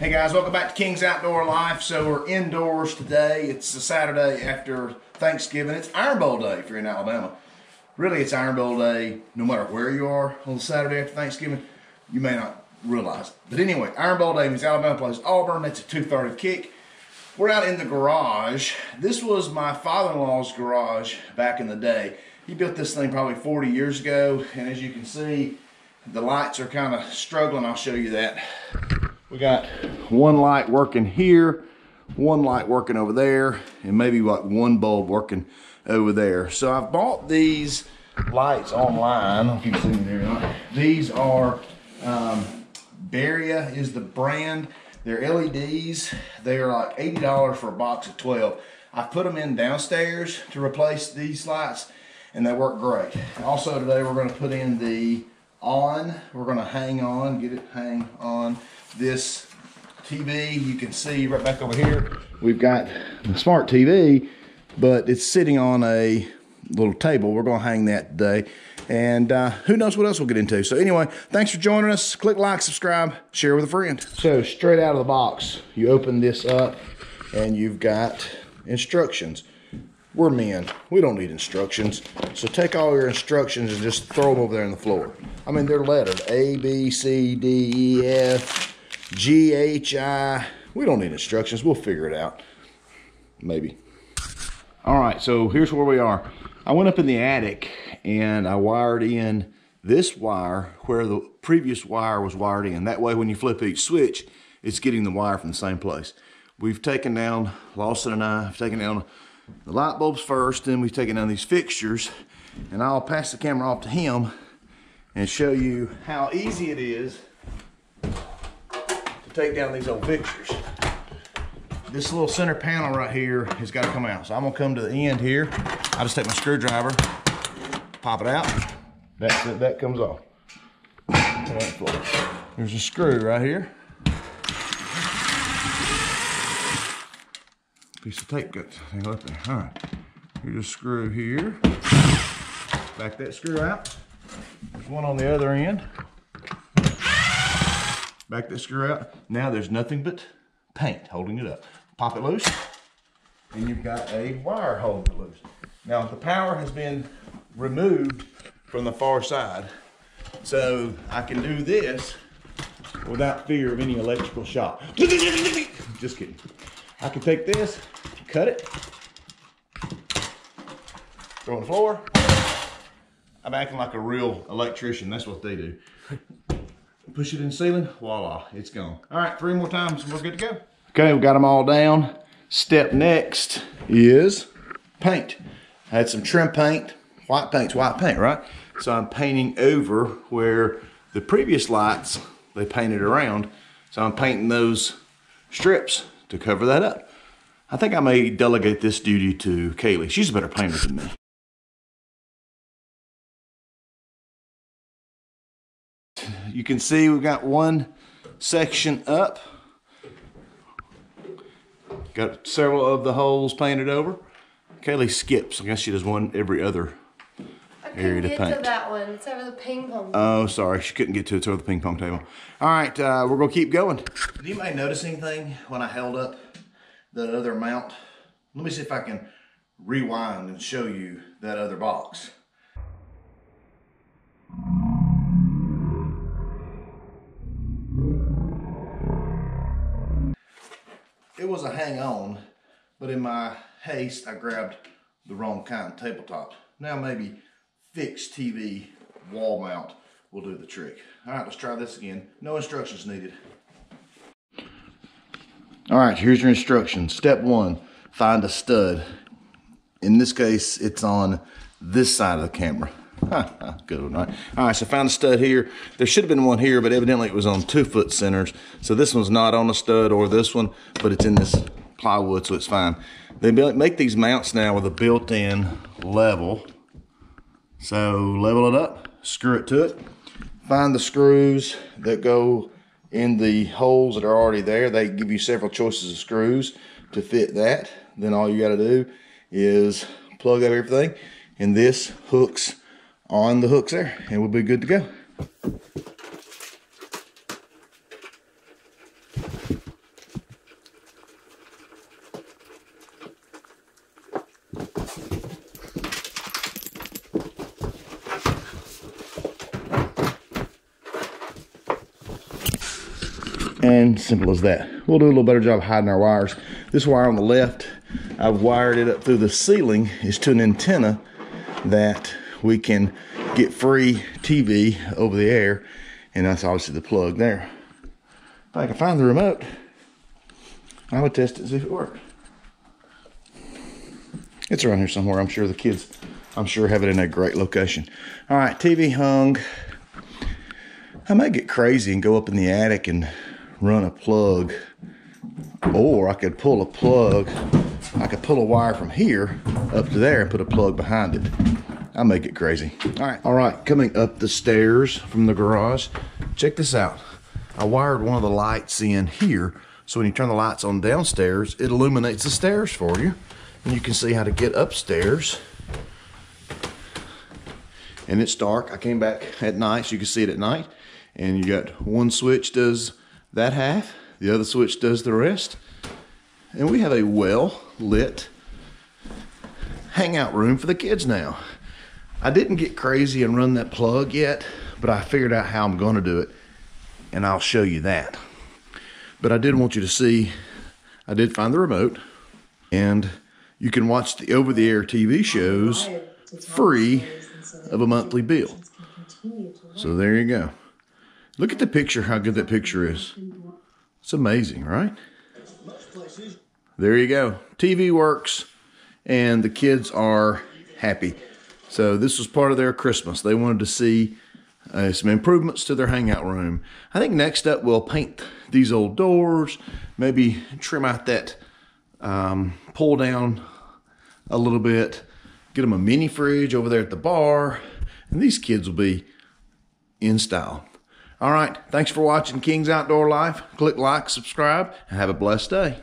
Hey guys, welcome back to King's Outdoor Life. So we're indoors today. It's a Saturday after Thanksgiving. It's Iron Bowl Day if you're in Alabama. Really, it's Iron Bowl Day no matter where you are on the Saturday after Thanksgiving. You may not realize. But anyway, Iron Bowl Day means Alabama plays Auburn. That's a 2.30 kick. We're out in the garage. This was my father-in-law's garage back in the day. He built this thing probably 40 years ago. And as you can see, the lights are kind of struggling. I'll show you that. We got one light working here, one light working over there, and maybe like one bulb working over there. So I've bought these lights online. I don't know if you can see them there. These are, um, Barrina is the brand. They're LEDs. They are like $80 for a box of 12. I put them in downstairs to replace these lights and they work great. Also today we're gonna put in the on, we're gonna hang on, get it hang on this TV. You can see right back over here, we've got the smart TV, but it's sitting on a little table. We're gonna hang that today. And uh, who knows what else we'll get into. So anyway, thanks for joining us. Click like, subscribe, share with a friend. So straight out of the box, you open this up and you've got instructions. We're men. We don't need instructions. So take all your instructions and just throw them over there on the floor. I mean, they're lettered. A, B, C, D, E, F, G, H, I. We don't need instructions. We'll figure it out. Maybe. All right, so here's where we are. I went up in the attic and I wired in this wire where the previous wire was wired in. That way when you flip each switch, it's getting the wire from the same place. We've taken down, Lawson and I have taken down the light bulbs first, then we've taken down these fixtures, and I'll pass the camera off to him and show you how easy it is take down these old fixtures. This little center panel right here has got to come out. So I'm gonna come to the end here. I just take my screwdriver, pop it out. That's it, that comes off. There's a screw right here. Piece of tape got hang up there. All right. Here's a screw here. Back that screw out. There's one on the other end. Back that screw out. Now there's nothing but paint holding it up. Pop it loose, and you've got a wire holding it loose. Now the power has been removed from the far side, so I can do this without fear of any electrical shock. Just kidding. I can take this, cut it, throw it on the floor. I'm acting like a real electrician. That's what they do. Push it in ceiling, voila, it's gone. All right, three more times and we're good to go. Okay, we got them all down. Step next is paint. I had some trim paint. White paint's white paint, right? So I'm painting over where the previous lights, they painted around. So I'm painting those strips to cover that up. I think I may delegate this duty to Kaylee. She's a better painter than me. You can see we've got one section up. Got several of the holes painted over. Kaylee skips. I guess she does one every other area to get paint. to that one. It's over the ping pong. Oh, sorry. She couldn't get to it. It's over the ping pong table. All right, uh, we're going to keep going. Did anybody notice anything when I held up the other mount? Let me see if I can rewind and show you that other box. Was a hang on, but in my haste, I grabbed the wrong kind of tabletop. Now maybe fixed TV wall mount will do the trick. All right, let's try this again. No instructions needed. All right, here's your instructions. Step one, find a stud. In this case, it's on this side of the camera. Good one, right? All right, so found a stud here. There should have been one here, but evidently it was on two foot centers. So this one's not on a stud or this one, but it's in this plywood, so it's fine. They make these mounts now with a built-in level. So level it up, screw it to it. Find the screws that go in the holes that are already there. They give you several choices of screws to fit that. Then all you gotta do is plug up everything and this hooks on the hooks there and we'll be good to go. And simple as that. We'll do a little better job hiding our wires. This wire on the left, I've wired it up through the ceiling. is to an antenna that we can get free TV over the air, and that's obviously the plug there. If I can find the remote, I would test it see if it worked. It's around here somewhere. I'm sure the kids, I'm sure, have it in a great location. All right, TV hung. I may get crazy and go up in the attic and run a plug, or I could pull a plug. I could pull a wire from here up to there and put a plug behind it. I make it crazy. All right, all right. Coming up the stairs from the garage. Check this out. I wired one of the lights in here, so when you turn the lights on downstairs, it illuminates the stairs for you and you can see how to get upstairs. And it's dark. I came back at night, so you can see it at night. And you got one switch does that half, the other switch does the rest. And we have a well lit hangout room for the kids now. I didn't get crazy and run that plug yet, but I figured out how I'm going to do it, and I'll show you that. But I did want you to see, I did find the remote, and you can watch the over the air TV shows free of a monthly bill. So there you go. Look at the picture, how good that picture is. It's amazing, right? There you go. TV works, and the kids are happy. So this was part of their Christmas. They wanted to see uh, some improvements to their hangout room. I think next up we'll paint these old doors, maybe trim out that um, pull down a little bit, get them a mini fridge over there at the bar, and these kids will be in style. All right, thanks for watching King's Outdoor Life. Click like, subscribe, and have a blessed day.